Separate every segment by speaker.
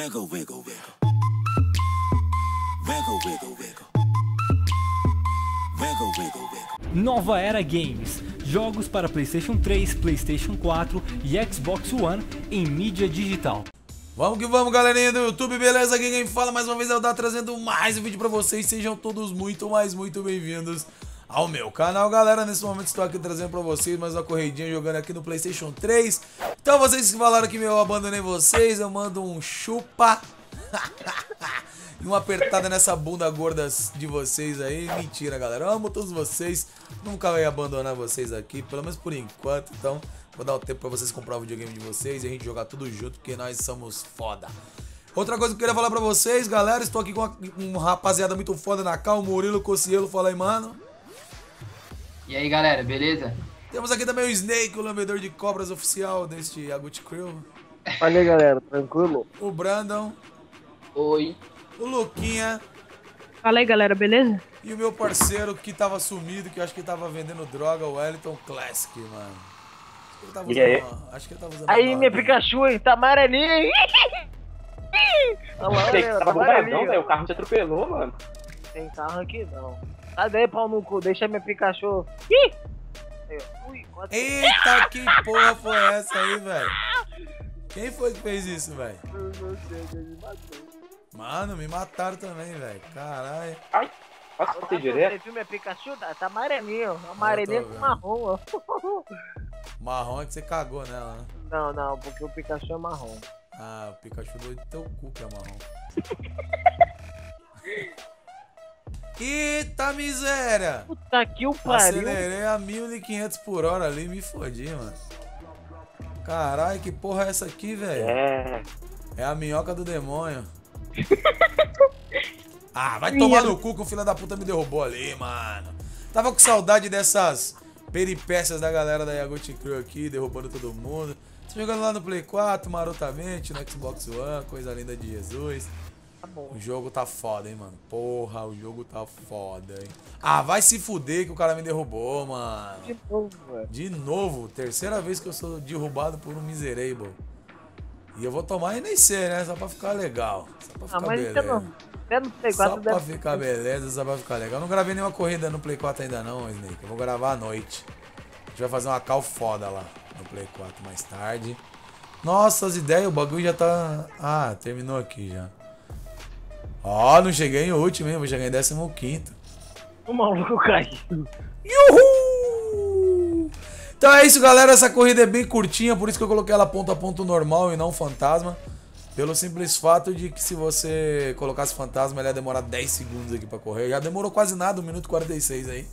Speaker 1: Wiggle, wiggle, wiggle. Wiggle, wiggle, wiggle. Wiggle, wiggle, wiggle.
Speaker 2: Nova Era Games. Jogos para PlayStation 3, PlayStation 4 e Xbox One em mídia digital.
Speaker 3: Vamos que vamos, galerinha do YouTube, beleza? Aqui quem fala mais uma vez é o Dá trazendo mais um vídeo pra vocês. Sejam todos muito, mais muito bem-vindos ao meu canal. Galera, nesse momento estou aqui trazendo pra vocês mais uma corridinha jogando aqui no Playstation 3. Então vocês que falaram que eu abandonei vocês, eu mando um chupa e uma apertada nessa bunda gorda de vocês aí. Mentira, galera. Eu amo todos vocês. Nunca vai abandonar vocês aqui, pelo menos por enquanto. Então, vou dar o tempo pra vocês comprar o videogame de vocês e a gente jogar tudo junto, porque nós somos foda. Outra coisa que eu queria falar pra vocês, galera, estou aqui com uma, um rapaziada muito foda na cal, Murilo Cocielo, fala aí, mano.
Speaker 4: E aí, galera, beleza?
Speaker 3: Temos aqui também o Snake, o lambedor de cobras oficial deste Agut Crew.
Speaker 5: Olha aí, galera, tranquilo?
Speaker 3: O Brandon,
Speaker 4: Oi.
Speaker 3: o Luquinha
Speaker 6: Fala aí, galera, beleza?
Speaker 3: e o meu parceiro que tava sumido, que eu acho que tava vendendo droga, o Wellington Classic, mano. Acho que ele tava
Speaker 5: E aí?
Speaker 3: usando, acho que ele tava usando
Speaker 5: Aí,
Speaker 3: droga,
Speaker 5: minha
Speaker 3: né?
Speaker 5: Pikachu, hein? Tá amarelinho. Olha lá,
Speaker 7: Você
Speaker 5: galera,
Speaker 7: tava
Speaker 5: tá
Speaker 7: bombadão, velho. O carro te atropelou, mano.
Speaker 5: Tem carro aqui não. Cadê, pau no cu? Deixa minha Pikachu. Ih!
Speaker 3: Eita, que porra foi essa aí, velho? Quem foi que fez isso, velho?
Speaker 5: Eu não sei, ele matou.
Speaker 3: Mano, me mataram também, velho. Caralho.
Speaker 7: Ai, posso
Speaker 5: Você
Speaker 7: bater direto?
Speaker 5: viu minha Pikachu? Tá, tá amarelinho. Amarelinho
Speaker 3: vendo.
Speaker 5: com marrom, ó.
Speaker 3: Marrom é que você cagou nela, né?
Speaker 5: Não, não, porque o Pikachu é marrom.
Speaker 3: Ah, o Pikachu do teu cu que é marrom. Eita miséria!
Speaker 5: Puta que o pariu.
Speaker 3: Acelerei a 1500 por hora ali e me fodi, mano. Caralho, que porra é essa aqui, velho?
Speaker 7: É.
Speaker 3: É a minhoca do demônio. ah, vai tomar no cu que o filho da puta me derrubou ali, mano. Tava com saudade dessas peripécias da galera da Yagut Crew aqui, derrubando todo mundo. Tô jogando lá no Play 4, marotamente, no Xbox One, coisa linda de Jesus.
Speaker 5: Tá bom.
Speaker 3: O jogo tá foda, hein, mano. Porra, o jogo tá foda, hein. Ah, vai se fuder que o cara me derrubou, mano.
Speaker 5: De novo, velho.
Speaker 3: De novo, terceira vez que eu sou derrubado por um miserable. E eu vou tomar NC, né? Só pra ficar legal. Só pra ficar
Speaker 5: Ah, mas
Speaker 3: beleza.
Speaker 5: não. Play
Speaker 3: Só
Speaker 5: 4
Speaker 3: pra
Speaker 5: deve
Speaker 3: ficar beleza, só pra ficar legal. Eu não gravei nenhuma corrida no Play 4 ainda não, Snake. Eu vou gravar à noite. A gente vai fazer uma cal foda lá no Play 4 mais tarde. Nossa, as ideias, o bagulho já tá... Ah, terminou aqui já. Ó, não cheguei em último, hein? Vou chegar em 15º.
Speaker 5: O maluco caiu.
Speaker 3: Uhul! Então é isso, galera. Essa corrida é bem curtinha, por isso que eu coloquei ela ponto a ponto normal e não fantasma. Pelo simples fato de que se você colocasse fantasma, ele ia demorar 10 segundos aqui pra correr. Já demorou quase nada, 1 minuto e 46 aí.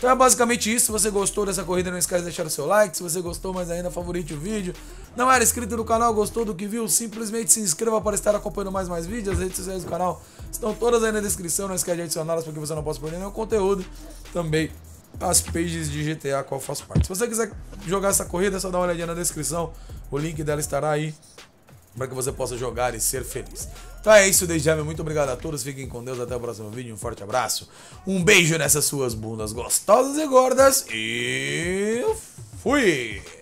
Speaker 3: Então é basicamente isso. Se você gostou dessa corrida, não esquece de deixar o seu like. Se você gostou mais ainda, favorite o vídeo. Não era inscrito no canal, gostou do que viu, simplesmente se inscreva para estar acompanhando mais mais vídeos. As redes sociais do canal estão todas aí na descrição. Não esquece de adicioná-las para que você não possa perder nenhum conteúdo. Também as pages de GTA qual faço parte. Se você quiser jogar essa corrida, é só dar uma olhadinha na descrição. O link dela estará aí para que você possa jogar e ser feliz. Então é isso, desde já, muito obrigado a todos. Fiquem com Deus, até o próximo vídeo. Um forte abraço. Um beijo nessas suas bundas gostosas e gordas. E fui!